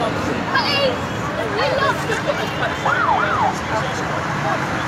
Please! I love